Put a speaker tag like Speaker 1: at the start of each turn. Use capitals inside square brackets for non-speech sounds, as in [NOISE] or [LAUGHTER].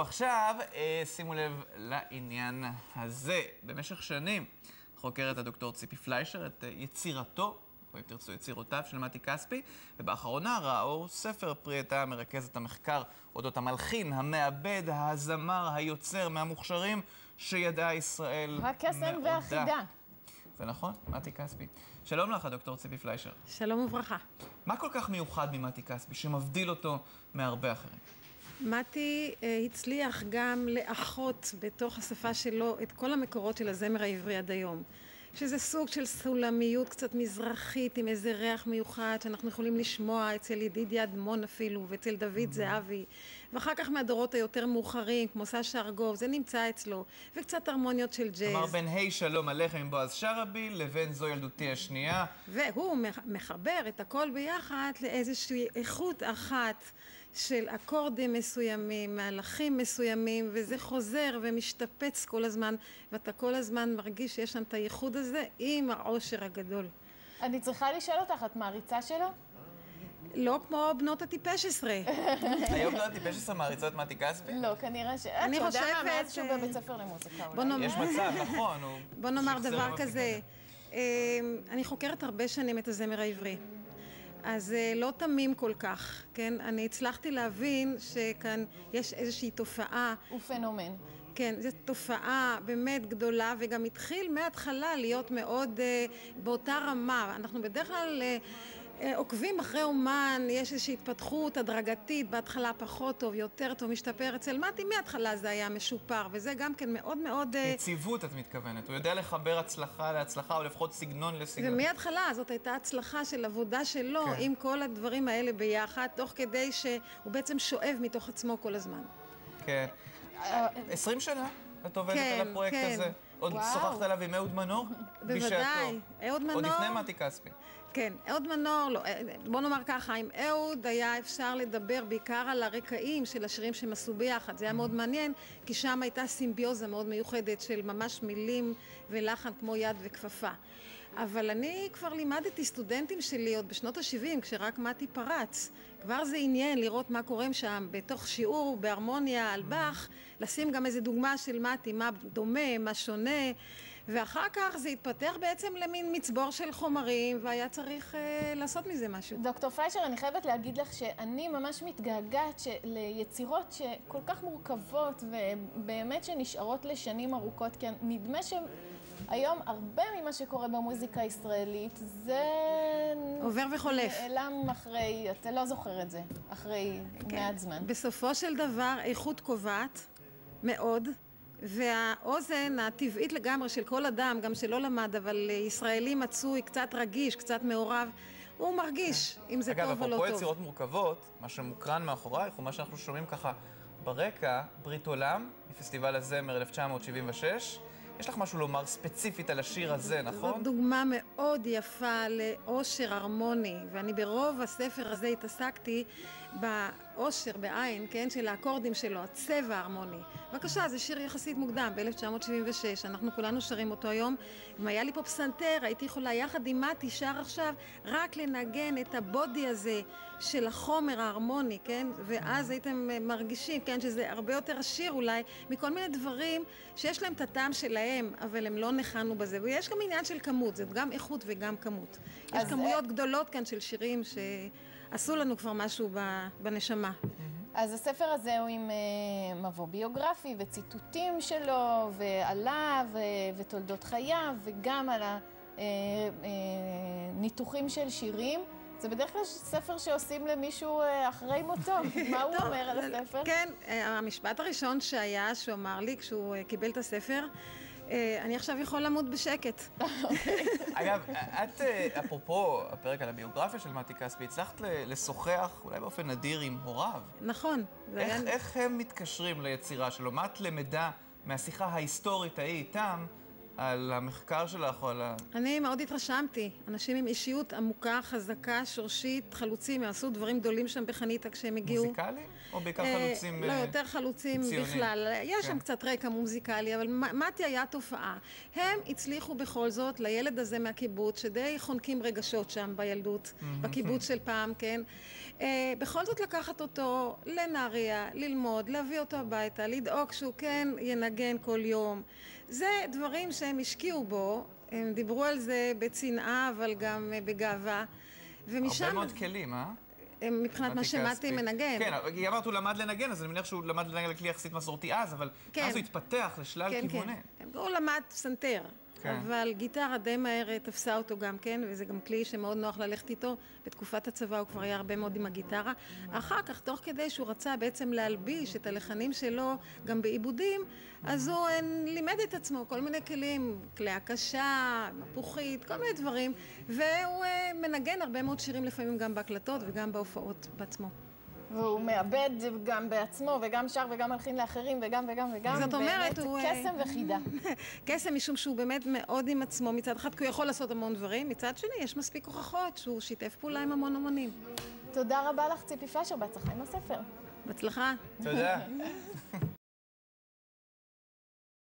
Speaker 1: עכשיו, אה, שימו לב לעניין הזה. במשך שנים חוקרת הדוקטור ציפי פליישר את אה, יצירתו, או אם תרצו יצירותיו של מתי כספי, ובאחרונה ראה אור ספר פרי עטה מרכז את המחקר אודות המלחין, המעבד, הזמר, היוצר, מהמוכשרים שידעה ישראל
Speaker 2: רק קסם ואחידה.
Speaker 1: זה נכון, מתי כספי. שלום לך, דוקטור ציפי פליישר.
Speaker 3: שלום וברכה.
Speaker 1: מה כל כך מיוחד ממתי כספי, שמבדיל אותו מהרבה אחרים?
Speaker 3: מתי אה, הצליח גם לאחות בתוך השפה שלו את כל המקורות של הזמר העברי עד היום. שזה סוג של סולמיות קצת מזרחית עם איזה ריח מיוחד שאנחנו יכולים לשמוע אצל ידידיה אדמון אפילו ואצל דוד זהבי ואחר כך מהדורות היותר מאוחרים כמו סשה ארגוב זה נמצא אצלו וקצת הרמוניות של ג'אז.
Speaker 1: כלומר בין היי שלום עליכם עם בועז שרעבי לבין זו ילדותי השנייה.
Speaker 3: והוא מחבר את הכל ביחד לאיזושהי איכות אחת של אקורדים מסוימים, מהלכים מסוימים, וזה חוזר ומשתפץ כל הזמן, ואתה כל הזמן מרגיש שיש שם את הייחוד הזה עם העושר הגדול.
Speaker 2: אני צריכה לשאול אותך, את מעריצה שלו?
Speaker 3: לא כמו בנות הטיפש עשרה. [LAUGHS]
Speaker 1: היום בנות הטיפש עשרה מעריצות מתי כספי?
Speaker 2: לא, כנראה ש...
Speaker 3: אני חושבת... אתה יודע מה,
Speaker 2: מאז שהוא בבית ספר למוזיקה
Speaker 1: אולי. יש מצב, נכון.
Speaker 3: בוא נאמר [LAUGHS] דבר כזה. אמ, אני חוקרת הרבה שנים את הזמר העברי. אז זה לא תמים כל כך, כן? אני הצלחתי להבין שכאן יש איזושהי תופעה.
Speaker 2: הוא פנומן.
Speaker 3: כן, זו תופעה באמת גדולה, וגם התחיל מההתחלה להיות מאוד uh, באותה רמה. אנחנו בדרך כלל... Uh, אה, עוקבים אחרי אומן, יש איזושהי התפתחות הדרגתית, בהתחלה פחות טוב, יותר טוב, משתפר. אצל מתי מההתחלה זה היה משופר, וזה גם כן מאוד מאוד...
Speaker 1: אה, יציבות את מתכוונת, הוא יודע לחבר הצלחה להצלחה, או לפחות סגנון לסגנון.
Speaker 3: ומההתחלה זאת הייתה הצלחה של עבודה שלו, כן. עם כל הדברים האלה ביחד, תוך כדי שהוא בעצם שואב מתוך עצמו כל הזמן.
Speaker 1: כן. עשרים שנה את עובדת כן, על הפרויקט כן. הזה. עוד שוחחת עליו עם אהוד מנור?
Speaker 3: בוודאי, אהוד מנור.
Speaker 1: עוד לפני מתי כספי.
Speaker 3: כן, אהוד מנור, לא, אה, בוא נאמר ככה, עם אהוד היה אפשר לדבר בעיקר על הרקעים של השירים שהם עשו ביחד, זה היה מאוד מעניין, כי שם הייתה סימביוזה מאוד מיוחדת של ממש מילים ולחן כמו יד וכפפה. אבל אני כבר לימדתי סטודנטים שלי עוד בשנות ה-70, כשרק מתי פרץ. כבר זה עניין לראות מה קורה שם בתוך שיעור בהרמוניה על באך, לשים גם איזה דוגמה של מתי, מה דומה, מה שונה. ואחר כך זה התפתח בעצם למין מצבור של חומרים, והיה צריך אה, לעשות מזה משהו.
Speaker 2: דוקטור פליישר, אני חייבת להגיד לך שאני ממש מתגעגעת ליצירות שכל כך מורכבות, ובאמת שנשארות לשנים ארוכות, כי נדמה שהיום הרבה ממה שקורה במוזיקה הישראלית, זה...
Speaker 3: עובר וחולף.
Speaker 2: נעלם אחרי, אתה לא זוכר את זה, אחרי כן. מעט זמן.
Speaker 3: בסופו של דבר, איכות קובעת מאוד. והאוזן הטבעית לגמרי של כל אדם, גם שלא למד, אבל ישראלי מצוי, קצת רגיש, קצת מעורב, הוא מרגיש אם זה
Speaker 1: אגב,
Speaker 3: טוב או לא
Speaker 1: טוב. אגב, אפרופו יצירות מורכבות, מה שמוקרן מאחורייך, הוא מה שאנחנו שומעים ככה ברקע, ברית עולם, מפסטיבל הזמר 1976. יש לך משהו לומר ספציפית על השיר הזה, נכון?
Speaker 3: זאת דוגמה מאוד יפה לאושר הרמוני, ואני ברוב הספר הזה התעסקתי באושר, בעין, כן, של האקורדים שלו, הצבע ההרמוני. בבקשה, זה שיר יחסית מוקדם, ב-1976, אנחנו כולנו שרים אותו היום. אם היה לי פה פסנתר, הייתי יכולה יחד עם מתי שר עכשיו, רק לנגן את הבודי הזה של החומר ההרמוני, כן? ואז הייתם מרגישים, כן, שזה הרבה יותר עשיר אולי, מכל מיני דברים שיש להם את הטעם שלהם, אבל הם לא ניחנו בזה. ויש גם עניין של כמות, זה גם איכות וגם כמות. יש כמויות גדולות כאן של שירים שעשו לנו כבר משהו בנשמה.
Speaker 2: אז הספר הזה הוא עם uh, מבוא ביוגרפי וציטוטים שלו, ועליו, ותולדות חייו, וגם על הניתוחים uh, uh, של שירים. זה בדרך כלל ספר שעושים למישהו אחרי מותו. [LAUGHS] מה הוא אומר על הספר?
Speaker 3: כן, המשפט הראשון שהיה, שהוא אמר לי כשהוא קיבל את הספר, אה, אני עכשיו יכול למות בשקט. [LAUGHS]
Speaker 1: אגב, את, אה, אפרופו הפרק על הביוגרפיה של מתי כספי, הצלחת לשוחח אולי באופן נדיר עם הוריו.
Speaker 3: נכון.
Speaker 1: איך הם מתקשרים ליצירה שלו? מה את למדה מהשיחה ההיסטורית ההיא איתם? על המחקר שלך או על ה...
Speaker 3: אני מאוד התרשמתי. אנשים עם אישיות עמוקה, חזקה, שורשית, חלוצים, הם עשו דברים גדולים שם בחניתה כשהם הגיעו.
Speaker 1: מוזיקליים? או בעיקר
Speaker 3: אה,
Speaker 1: חלוצים...
Speaker 3: לא,
Speaker 1: אה,
Speaker 3: יותר חלוצים
Speaker 1: ציונים?
Speaker 3: בכלל. יש
Speaker 1: כן.
Speaker 3: שם קצת רקע מוזיקלי, אבל מתי היה תופעה. הם הצליחו בכל זאת, לילד הזה מהקיבוץ, שדי חונקים רגשות שם בילדות, בקיבוץ של פעם, כן? אה, בכל זאת לקחת אותו לנהריה, ללמוד, להביא אותו הביתה, לדאוג שהוא כן ינגן כל יום. זה דברים שהם השקיעו בו, הם דיברו על זה בצנעה, אבל גם אה, בגאווה. ומשם...
Speaker 1: הרבה מאוד כלים, אה?
Speaker 3: מבחינת מה שמתי
Speaker 1: כספי.
Speaker 3: מנגן.
Speaker 1: כן, היא אמרת הוא למד לנגן, אז אני מניח שהוא למד לנגן על כלי יחסית מסורתי אז, אבל
Speaker 3: כן.
Speaker 1: אז הוא התפתח לשלל
Speaker 3: כן,
Speaker 1: כיוונים.
Speaker 3: כן. הוא למד פסנתר,
Speaker 1: כן.
Speaker 3: אבל גיטרה די מהר אה, תפסה אותו גם כן, וזה גם כלי שמאוד נוח ללכת איתו. בתקופת הצבא הוא כבר היה הרבה מאוד עם הגיטרה. אחר כך, תוך כדי שהוא רצה בעצם להלביש את הלחנים שלו גם בעיבודים, אז הוא אה, לימד את עצמו כל מיני כלים, כלי הקשה, מפוחית, כל מיני דברים, והוא אה, מנגן הרבה מאוד שירים לפעמים גם בהקלטות וגם בהופעות בעצמו.
Speaker 2: והוא מאבד גם בעצמו, וגם שר וגם מלחין לאחרים, וגם וגם וגם.
Speaker 3: זאת אומרת, הוא, אה,
Speaker 2: קסם וחידה. [LAUGHS]
Speaker 3: קסם משום שהוא באמת מאוד עם עצמו מצד אחד, כי הוא יכול לעשות המון דברים, מצד שני יש מספיק הוכחות שהוא שיתף פעולה עם המון אמנים.
Speaker 2: תודה רבה לך, ציפי פלשר, בהצלחה עם הספר.
Speaker 3: בהצלחה.
Speaker 1: יודע? [LAUGHS]